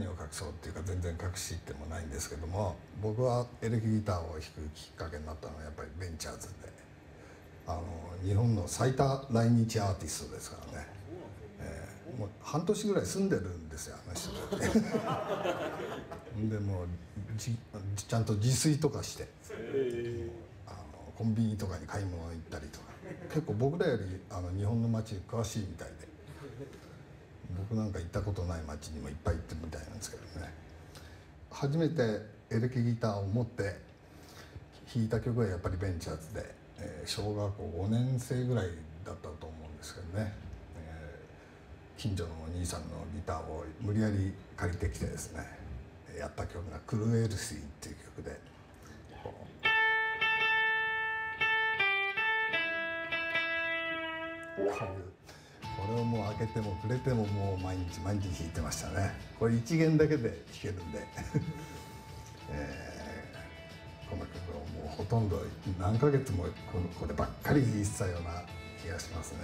隠そうっていうか全然隠しってもないんですけども僕はエレキギターを弾くきっかけになったのはやっぱりベンチャーズであの日本の最多来日アーティストですからね、えー、もう半年ぐらい住んでるんですよあの人 でもうじちゃんと自炊とかして、あのコンビニとかに買い物行ったりとか。結構僕らよりあの日本の街詳しいみたいで僕なんか行ったことない街にもいっぱい行ってるみたいなんですけどね初めてエレキギターを持って弾いた曲はやっぱりベンチャーズで、えー、小学校5年生ぐらいだったと思うんですけどね、えー、近所のお兄さんのギターを無理やり借りてきてですねやった曲が「クルエルシー」っていう曲で。こういうこれをもう開けてもくれてももう毎日毎日弾いてましたね。これ1弦だけで弾けるんで、えー、この曲をもうほとんど何ヶ月もこればっかり弾いてたような気がしますね、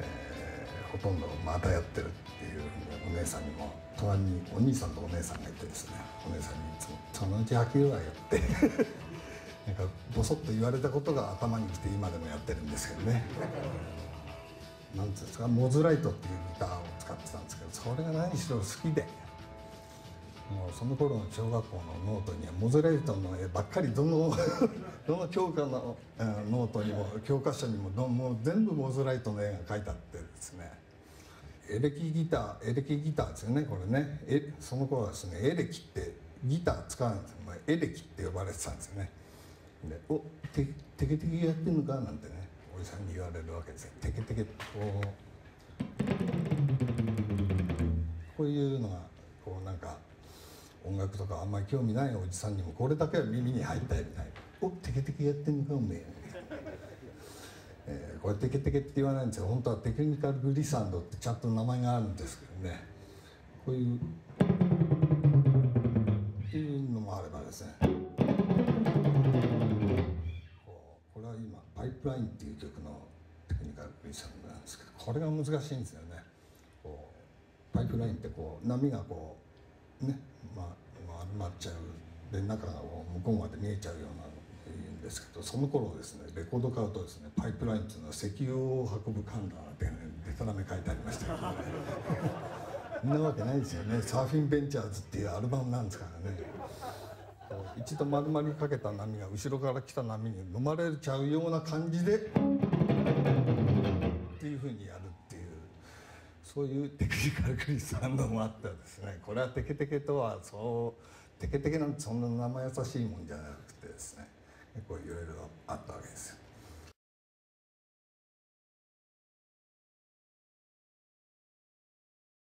えー、ほとんどまたやってるっていうふうにお姉さんにも隣にお兄さんとお姉さんがいてですね。お姉さんにいつも「そのうち飽きるわよ」って。なんかボソッと言われたことが頭にきて今でもやってるんですけどね。なんていうんですかモズライトっていうギターを使ってたんですけどそれが何しろ好きで。もうその頃の小学校のノートにはモズライトの絵ばっかりどの どの教科のノートにも教科書にもどもう全部モズライトの絵が描いてあってですね。エレキギターエレキギターですよねこれね。えその頃はですねエレキってギター使うんですよ、まあ、エレキって呼ばれてたんですよね。で「おてテケテケやってんのか?」なんてねおじさんに言われるわけですよテケテケこうこういうのがこうなんか音楽とかあんまり興味ないおじさんにもこれだけは耳に入ったみたい。おテケテケやってんのかおめえ」えー、これテケテケって言わないんですよ。本当はテクニカルグリサンドってちゃんと名前があるんですけどね。こういうっていう曲のテクニカルリスチャンなんですけどこれが難しいんですよね。こうパイプラインってこう波がこうねま丸まっちゃう。で中がこう向こうまで見えちゃうような言うんですけどその頃ですねレコード買うとですねパイプラインっていうのは石油を運ぶ管がででたらめ書いてありましたけどね。そんなわけないですよね。サーフィンベンチャーズっていうアルバムなんですからね。一度丸々かけた波が後ろから来た波に飲まれちゃうような感じでっていうふうにやるっていうそういうテクニカルクリスサンドもあったですねこれはテケテケとはそうテケテケなんてそんな生優しいもんじゃなくてですね結構いろいろあったわけですよ。